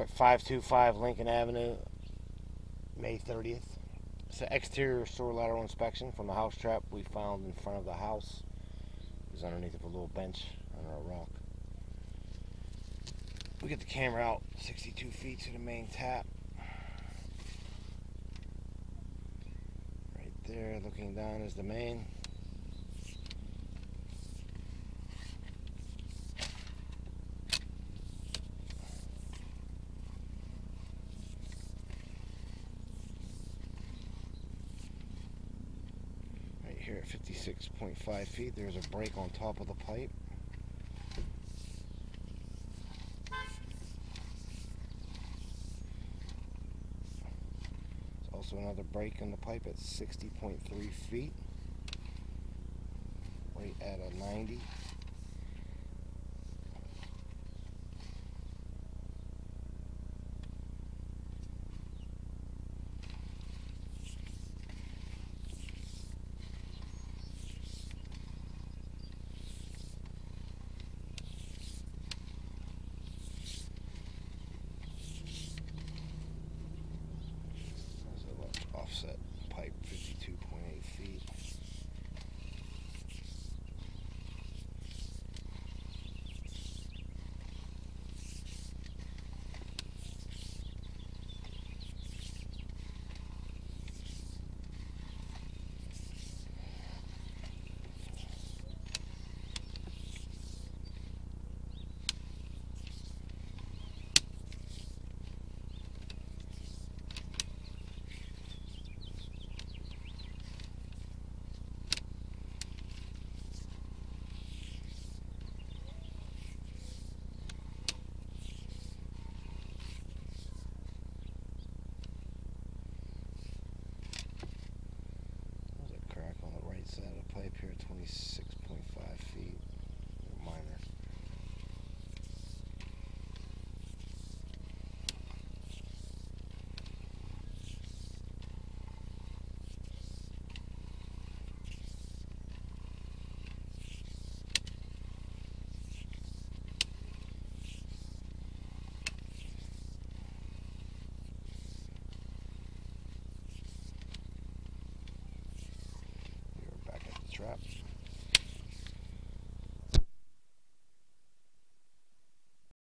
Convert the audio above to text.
We're at 525 Lincoln Avenue, May 30th. It's an exterior sewer lateral inspection from the house trap we found in front of the house. It was underneath of a little bench under a rock. We get the camera out 62 feet to the main tap. Right there, looking down is the main. Right here at 56.5 feet, there's a break on top of the pipe. There's also another break in the pipe at 60.3 feet. Right at a 90. We're